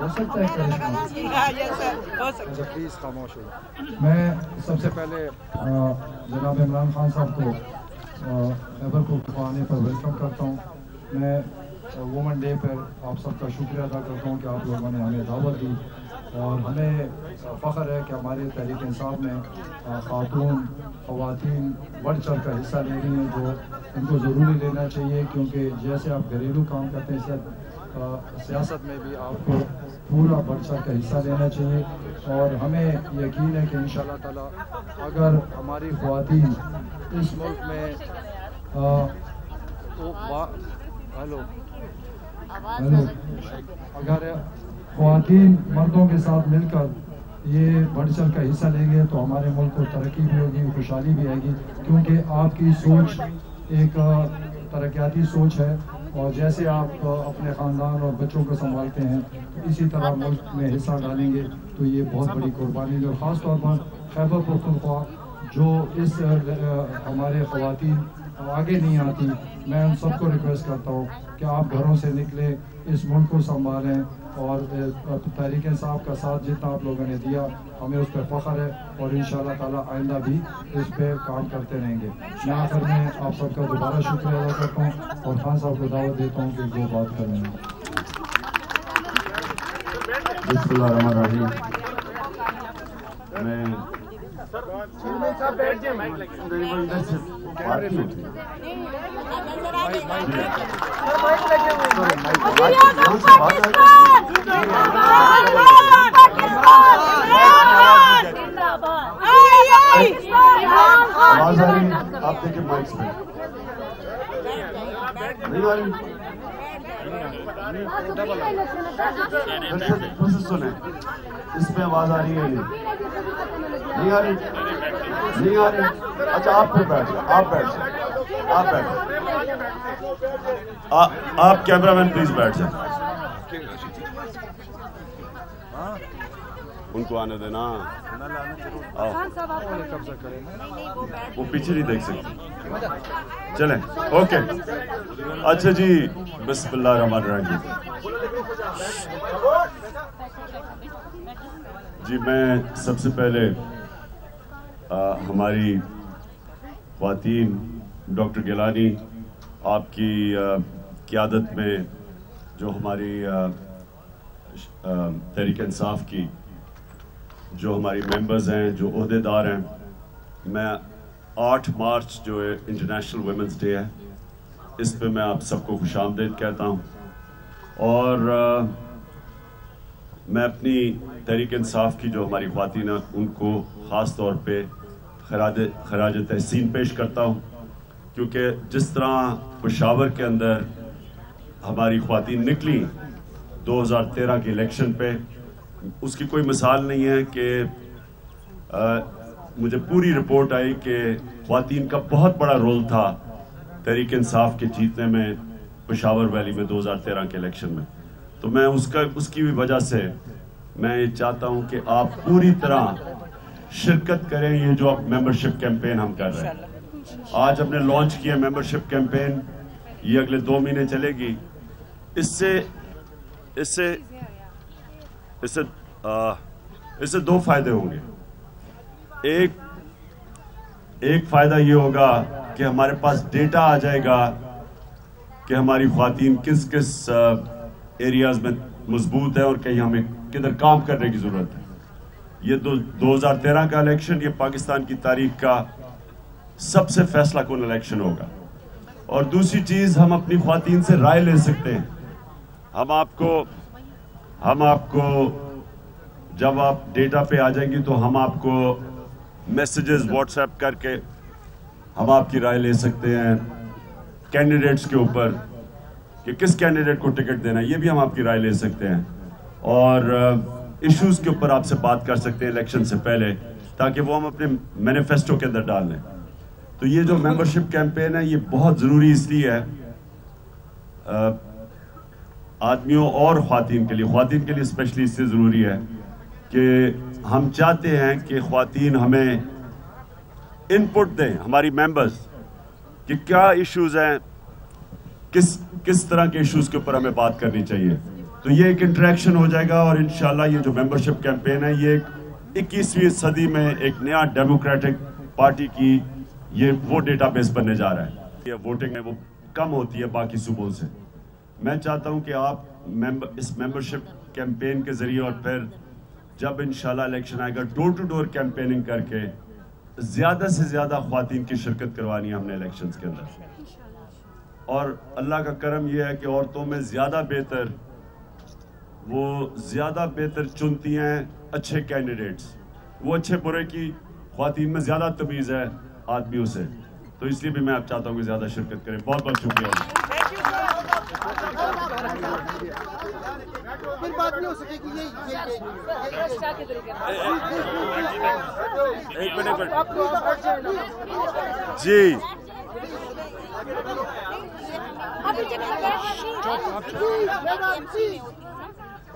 ہو سکتا ہے پلیز خاموش ہو میں سب سے پہلے جناب عمران خان صاحب کو خیبر کو آنے پر ویلکم کرتا ہوں۔ میں وومن ڈے پر آپ سب کا شکریہ ادا کرتا ہوں کہ آپ لوگوں نے ہمیں دعوت دی۔ اور ہمیں فخر ہے کہ ہمارے تحریک انصاف میں خاتون، خواتین، بڑھ چڑھ کر حصہ لے رہی ہیں جو ان کو ضروری لینا چاہیے، کیونکہ جیسے آپ گھریلو کام کرتے ہیں سیاست میں بھی آپ کو پورا بڑھ چڑھ کر حصہ لینا چاہیے اور ہمیں یقین ہے کہ ان شاء اللہ اگر ہماری خواتین اس ملک میں ہلو ہلو، اگر خواتین مردوں کے ساتھ مل کر یہ بڑھ چڑھ کا حصہ لیں گے تو ہمارے ملک کو ترقی بھی ہوگی، خوشحالی بھی آئے گی، کیونکہ آپ کی سوچ ایک ترقیاتی سوچ ہے۔ اور جیسے آپ اپنے خاندان اور بچوں کو سنبھالتے ہیں، اسی طرح ملک میں حصہ ڈالیں گے تو یہ بہت بڑی قربانی ہے۔ اور خاص طور پر خیبر پختونخوا، جو اس ہمارے خواتین آگے نہیں آتی۔ میں ان سب کو ریکویسٹ کرتا ہوں کہ آپ گھروں سے نکلیں اس ملک کو سنبھالیں اور تحریک انصاف کا ساتھ جتنا آپ لوگوں نے دیا، ہمیں اس پہ فخر ہے اور ان شاء اللہ تعالیٰ آئندہ بھی اس پہ کام کرتے رہیں گے۔ میں آخر میں آپ سب کا دوبارہ شکریہ ادا کرتا ہوں اور خان صاحب کو دعوت دیتا ہوں کہ وہ بات کریں۔ گے بسم اللہ الرحمن الرحیم۔ میں آواز آ رہی آپ دیکھیں مائکس پہ نہیں آ رہی سنیں اس پہ آواز آ رہی ہے۔ نہیں آ رہی نہیں آ رہی اچھا آپ پہ بیٹھ جائیں آپ بیٹھ جائیں آپ بیٹھ جائیں آپ کیمرہ مین پلیز بیٹھ جائیں ان کو آنے دینا۔ وہ پیچھے نہیں دیکھ سکتے۔ چلیں، اوکے۔ اچھا جی بسم اللہ الرحمن الرحیم۔ جی میں سب سے پہلے ہماری خواتین، ڈاکٹر گیلانی، آپ کی قیادت میں جو ہماری تحریک انصاف کی جو ہماری ممبرز ہیں، جو عہدے دار ہیں، میں آٹھ مارچ جو ہے انٹرنیشنل ویمنس ڈے ہے، اس پہ میں آپ سب کو خوش آمدید کہتا ہوں۔ اور میں اپنی تحریک انصاف کی جو ہماری خواتین ہیں، ان کو خاص طور پہ خراج خراج تحسین پیش کرتا ہوں۔ کیونکہ جس طرح پشاور کے اندر ہماری خواتین نکلی دو ہزار تیرہ کے الیکشن پہ، اس کی کوئی مثال نہیں ہے کہ مجھے پوری رپورٹ آئی کہ خواتین کا بہت بڑا رول تھا تحریک انصاف کے جیتنے میں پشاور ویلی میں دو ہزار تیرہ کے الیکشن میں۔ تو میں اس کا، اس کی بھی وجہ سے میں یہ چاہتا ہوں کہ آپ پوری طرح شرکت کریں یہ جو اب ممبرشپ کیمپین ہم کر رہے ہیں۔ آج ہم نے لانچ کیا ممبرشپ کیمپین یہ اگلے دو مہینے چلے گی۔ اس سے اس سے اس سے اس سے دو فائدے ہوں گے۔ ایک ایک فائدہ یہ ہوگا کہ ہمارے پاس ڈیٹا آ جائے گا کہ ہماری خواتین کس کس ایریاز میں مضبوط ہے اور کہیں ہمیں کدھر کام کرنے کی ضرورت ہے۔ یہ دو ہزار تیرہ کا الیکشن، یہ پاکستان کی تاریخ کا سب سے فیصلہ کن الیکشن ہوگا۔ اور دوسری چیز، ہم اپنی خواتین سے رائے لے سکتے ہیں۔ ہم آپ کو ہم آپ کو جب آپ ڈیٹا پہ آ جائیں گی تو ہم آپ کو میسیجز واٹس ایپ کر کے ہم آپ کی رائے لے سکتے ہیں کینڈیڈیٹس کے اوپر کہ کس کینڈیڈیٹ کو ٹکٹ دینا ہے، یہ بھی ہم آپ کی رائے لے سکتے ہیں۔ اور ایشوز کے اوپر آپ سے بات کر سکتے ہیں الیکشن سے پہلے، تاکہ وہ ہم اپنے مینیفیسٹو کے اندر ڈال لیں۔ تو یہ جو ممبرشپ کیمپین ہے، یہ بہت ضروری اس لیے ہے آدمیوں اور خواتین کے لیے۔ خواتین کے لیے اسپیشلی اس سے ضروری ہے کہ ہم چاہتے ہیں کہ خواتین ہمیں ان پٹ دیں، ہماری ممبرز کہ کیا ایشوز ہیں، کس کس طرح کے ایشوز کے اوپر ہمیں بات کرنی چاہیے۔ تو یہ ایک انٹریکشن ہو جائے گا اور انشاءاللہ یہ جو ممبرشپ کیمپین ہے، یہ اکیسویں صدی میں ایک نیا ڈیموکریٹک پارٹی کی یہ وہ ڈیٹا بیس بننے جا رہا ہے۔ یہ ووٹنگ ہے، وہ کم ہوتی ہے باقی صوبوں سے۔ میں چاہتا ہوں کہ آپ اس ممبرشپ کیمپین کے ذریعے اور پھر جب انشاءاللہ الیکشن آئے گا ڈور ٹو ڈور کیمپیننگ کر کے زیادہ سے زیادہ خواتین کی شرکت کروانی ہے ہم نے الیکشنز کے اندر۔ اور اللہ کا کرم یہ ہے کہ عورتوں میں زیادہ بہتر وہ زیادہ بہتر چنتی ہیں اچھے کینڈیڈیٹس وہ اچھے برے کی خواتین میں زیادہ تمیز ہے آدمیوں سے۔ تو اس لیے بھی میں آپ چاہتا ہوں کہ زیادہ شرکت کریں۔ بہت بہت شکریہ۔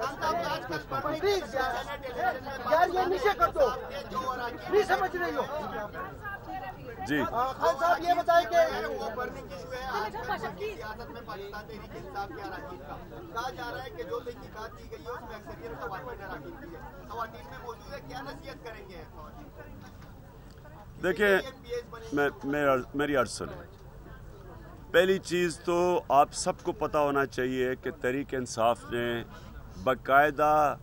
ایک منٹ جی جی خان صاحب یہ بتائیں کہ کہا جا رہا ہے کہ جو تحقیقات کی گئی ہے اس میں اکثریت خواتین کی ہے خواتین میں موجود ہے کیا نصیحت کریں گے دیکھیں میری عرض سنیں۔ پہلی چیز تو آپ سب کو پتہ ہونا چاہیے کہ تحریک انصاف نے باقاعدہ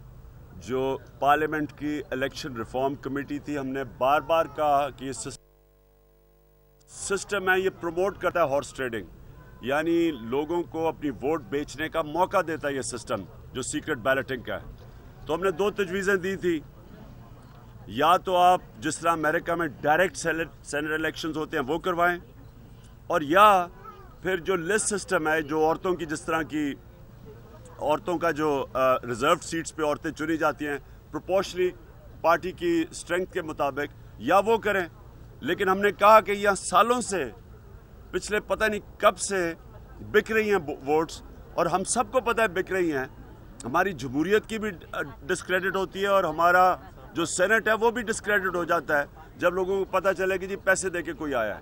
جو پارلیمنٹ کی الیکشن ریفارم کمیٹی تھی، ہم نے بار بار کہا کہ یہ سسٹم ہے، یہ پروموٹ کرتا ہے ہارس ٹریڈنگ۔ یعنی لوگوں کو اپنی ووٹ بیچنے کا موقع دیتا ہے یہ سسٹم، جو سیکرٹ بیلٹنگ کا ہے۔ تو ہم نے دو تجویزیں دی تھی۔ یا تو آپ جس طرح امریکہ میں ڈائریکٹ سینٹ الیکشنز ہوتے ہیں، وہ کروائیں، اور یا پھر جو لسٹ سسٹم ہے، جو عورتوں کی جس طرح کی عورتوں کا جو ریزرو سیٹس پہ عورتیں چنی جاتی ہیں پروپورشنلی پارٹی کی اسٹرینتھ کے مطابق، یا وہ کریں۔ لیکن ہم نے کہا کہ یہ سالوں سے، پچھلے پتہ نہیں کب سے بک رہی ہیں ووٹس اور ہم سب کو پتہ ہے بک رہی ہیں۔ ہماری جمہوریت کی بھی ڈسکریڈٹ ہوتی ہے اور ہمارا جو سینٹ ہے، وہ بھی ڈسکریڈٹ ہو جاتا ہے۔ جب لوگوں کو پتہ چلے کہ جی پیسے دے کے کوئی آیا ہے۔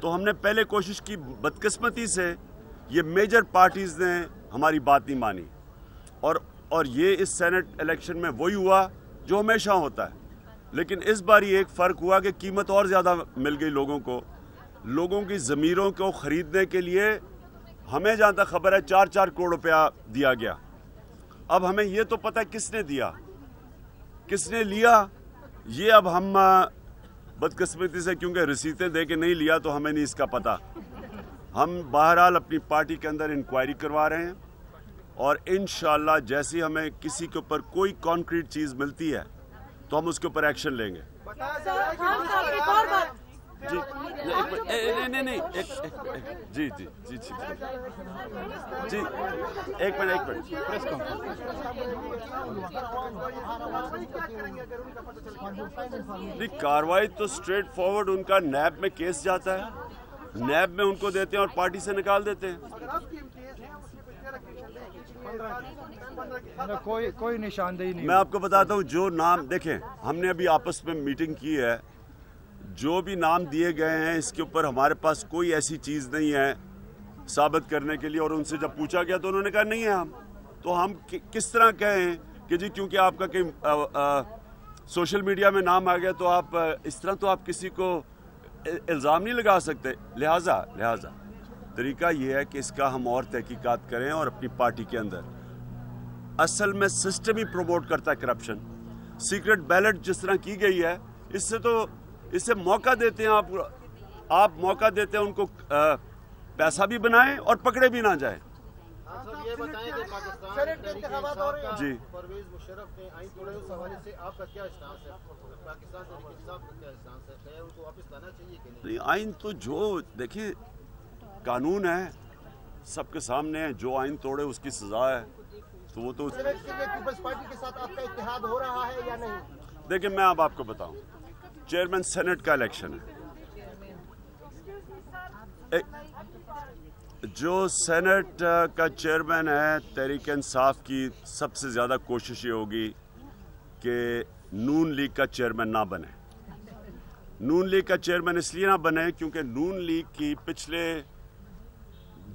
تو ہم نے پہلے کوشش کی بدقسمتی سے، یہ میجر پارٹیز نے ہماری بات نہیں مانی۔ اور اور یہ اس سینٹ الیکشن میں وہی ہوا جو ہمیشہ ہوتا ہے۔ لیکن اس بار یہ ایک فرق ہوا کہ قیمت اور زیادہ مل گئی لوگوں کو۔ لوگوں کی ضمیروں کو خریدنے کے لیے ہمیں جہاں تک خبر ہے چار چار کروڑ روپیہ دیا گیا۔ اب ہمیں یہ تو پتہ کس نے دیا۔ کس نے لیا؟ یہ اب ہم بدقسمتی سے کیونکہ رسیتیں دے کے نہیں لیا تو ہمیں نہیں اس کا پتہ۔ ہم بہرحال اپنی پارٹی کے اندر انکوائری کروا رہے ہیں۔ اور انشاءاللہ جیسی ہمیں کسی کے اوپر کوئی کانکریٹ چیز ملتی ہے تو ہم اس کے اوپر ایکشن لیں گے۔ جی۔ نہیں نہیں جی جی جی جی۔ جی ایک منٹ ایک منٹ۔ کاروائی تو اسٹریٹ فارورڈ ان کا نیب میں کیس جاتا ہے۔ نیب میں ان کو دیتے ہیں اور پارٹی سے نکال دیتے ہیں۔ کوئی کوئی نشاندہی نہیں میں آپ کو بتاتا ہوں، جو نام، دیکھیں، ہم نے ابھی آپس میں میٹنگ کی ہے۔ جو بھی نام دیے گئے ہیں، اس کے اوپر ہمارے پاس کوئی ایسی چیز نہیں ہے ثابت کرنے کے لیے۔ اور ان سے جب پوچھا گیا تو انہوں نے کہا، نہیں ہے ہم۔ تو ہم کس طرح کہیں کہ جی کیونکہ آپ کا کہیں سوشل میڈیا میں نام آ گیا، تو آپ اس طرح تو آپ کسی کو الزام نہیں لگا سکتے۔ لہٰذا لہٰذا۔ طریقہ یہ ہے کہ اس کا ہم اور تحقیقات کریں اور اپنی پارٹی کے اندر۔ اصل میں سسٹم ہی پروموٹ کرتا ہے کرپشن سیکرٹ بیلٹ جس طرح کی گئی ہے اس سے تو اس سے موقع دیتے ہیں آپ آپ موقع دیتے ہیں ان کو پیسہ بھی بنائیں اور پکڑے بھی نہ جائیں۔ جی۔ آئین تو جو دیکھیں قانون ہے سب کے سامنے ہے جو آئین توڑے اس کی سزا ہے تو وہ تو دیکھیں میں اب آپ کو بتاؤں۔ چیئرمین سینٹ کا الیکشن ہے۔ جو سینٹ کا چیئرمین ہے تحریک انصاف کی سب سے زیادہ کوشش یہ ہوگی کہ نون لیگ کا چیئرمین نہ بنے۔ نون لیگ کا چیئرمین اس لیے نہ بنے کیونکہ نون لیگ کی پچھلے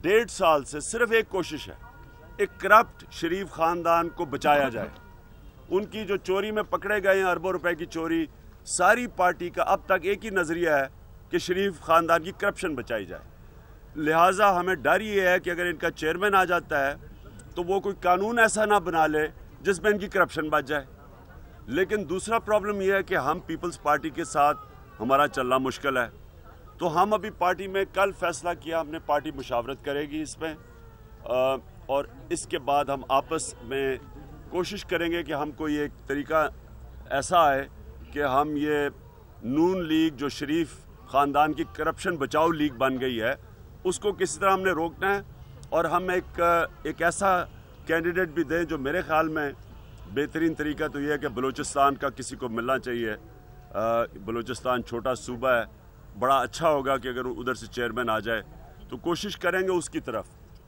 ڈیڑھ سال سے صرف ایک کوشش ہے، ایک کرپٹ شریف خاندان کو بچایا جائے۔ ان کی جو چوری میں پکڑے گئے ہیں، اربوں روپے کی چوری، ساری پارٹی کا اب تک ایک ہی نظریہ ہے کہ شریف خاندان کی کرپشن بچائی جائے۔ لہٰذا ہمیں ڈر یہ ہے کہ اگر ان کا چیئرمین آ جاتا ہے، تو وہ کوئی قانون ایسا نہ بنا لے جس میں ان کی کرپشن بچ جائے۔ لیکن دوسرا پرابلم یہ ہے کہ ہم پیپلز پارٹی کے ساتھ، ہمارا چلنا مشکل ہے۔ تو ہم ابھی پارٹی میں کل فیصلہ کیا، ہم نے پارٹی مشاورت کرے گی اس میں اور اس کے بعد ہم آپس میں کوشش کریں گے کہ ہم کوئی ایک طریقہ ایسا آئے کہ ہم یہ نون لیگ جو شریف خاندان کی کرپشن بچاؤ لیگ بن گئی ہے، اس کو کسی طرح ہم نے روکنا ہے، اور ہم ایک ایک ایسا کینڈیڈیٹ بھی دیں جو میرے خیال میں بہترین طریقہ تو یہ ہے کہ بلوچستان کا کسی کو ملنا چاہیے۔ بلوچستان چھوٹا صوبہ ہے بڑا اچھا ہوگا کہ اگر ادھر سے چیئرمین آ جائے۔ تو کوشش کریں گے اس کی طرف۔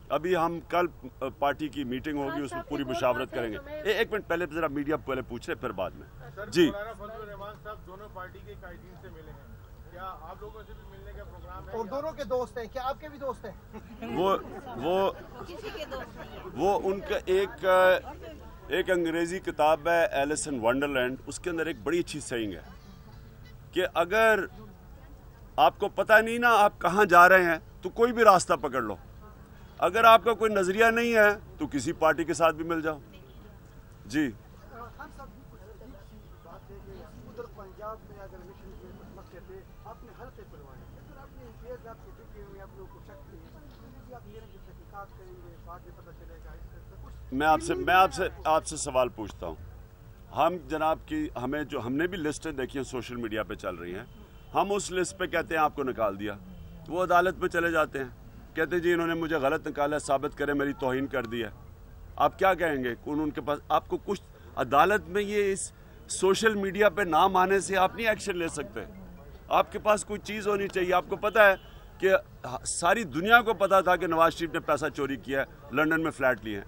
ابھی ہم کل پارٹی کی میٹنگ ہوگی اس میں پوری مشاورت کریں گے۔ ایک منٹ پہلے ذرا میڈیا پہلے پوچھ رہے پھر بعد میں۔ جی۔ اور دونوں کے دوست ہیں کیا آپ کے بھی دوست ہیں؟ وہ وہ وہ ان کا ایک ایک انگریزی کتاب ہے ایلیسن ونڈرلینڈ۔ اس کے اندر ایک بڑی اچھی سینگ ہے کہ اگر آپ کو پتہ نہیں نا آپ کہاں جا رہے ہیں، تو کوئی بھی راستہ پکڑ لو۔ اگر آپ کا کوئی نظریہ نہیں ہے، تو کسی پارٹی کے ساتھ بھی مل جاؤ۔ جی۔ میں آپ سے میں آپ سے آپ سے سوال پوچھتا ہوں۔ ہم جناب کی ہمیں جو ہم نے بھی لسٹیں دیکھی ہیں سوشل میڈیا پہ چل رہی ہیں۔ ہم اس لسٹ پہ کہتے ہیں آپ کو نکال دیا۔ وہ عدالت پہ چلے جاتے ہیں۔ کہتے ہیں جی انہوں نے مجھے غلط نکالا، ثابت کرے میری توہین کر دی ہے۔ آپ کیا کہیں گے؟ کون ان کے پاس؟ آپ کو کچھ عدالت میں یہ اس سوشل میڈیا پہ نام آنے سے آپ نہیں ایکشن لے سکتے۔ آپ کے پاس کوئی چیز ہونی چاہیے۔ آپ کو پتہ ہے کہ ساری دنیا کو پتا تھا کہ نواز شریف نے پیسہ چوری کیا ہے لنڈن میں فلیٹ لیے ہیں۔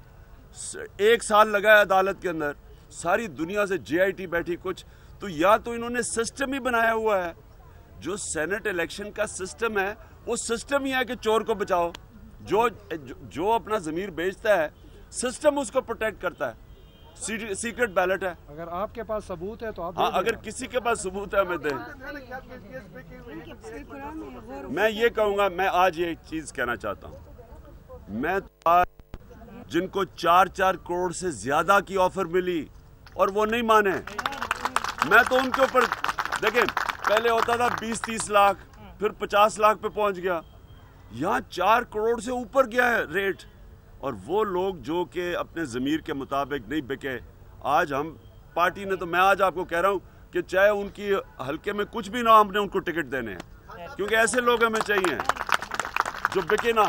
ایک سال لگا ہے عدالت کے اندر۔ ساری دنیا سے جے آئی ٹی بیٹھی کچھ۔ تو یا تو انہوں نے سسٹم ہی بنایا ہوا ہے۔ جو سینٹ الیکشن کا سسٹم ہے وہ سسٹم ہی ہے کہ چور کو بچاؤ۔ جو جو اپنا ضمیر بیچتا ہے سسٹم اس کو پروٹیکٹ کرتا ہے۔ سیکرٹ بیلٹ ہے۔ اگر آپ کے پاس ثبوت ہے تو آپ ہاں اگر کسی کے پاس ثبوت ہے ہمیں دیں۔ میں یہ کہوں گا میں آج یہ چیز کہنا چاہتا ہوں۔ میں جن کو چار چار کروڑ سے زیادہ کی آفر ملی اور وہ نہیں مانے میں تو ان کے اوپر دیکھیں پہلے ہوتا تھا بیس تیس لاکھ، پھر پچاس لاکھ پہ پہنچ گیا۔ یہاں چار کروڑ سے اوپر گیا ہے ریٹ۔ اور وہ لوگ جو کہ اپنے ضمیر کے مطابق نہیں بکے، آج ہم پارٹی نے تو میں آج آپ کو کہہ رہا ہوں کہ چاہے ان کی حلقے میں کچھ بھی نہ ہم نے ان کو ٹکٹ دینے ہیں۔ کیونکہ ایسے لوگ ہمیں چاہیے جو بکے نہ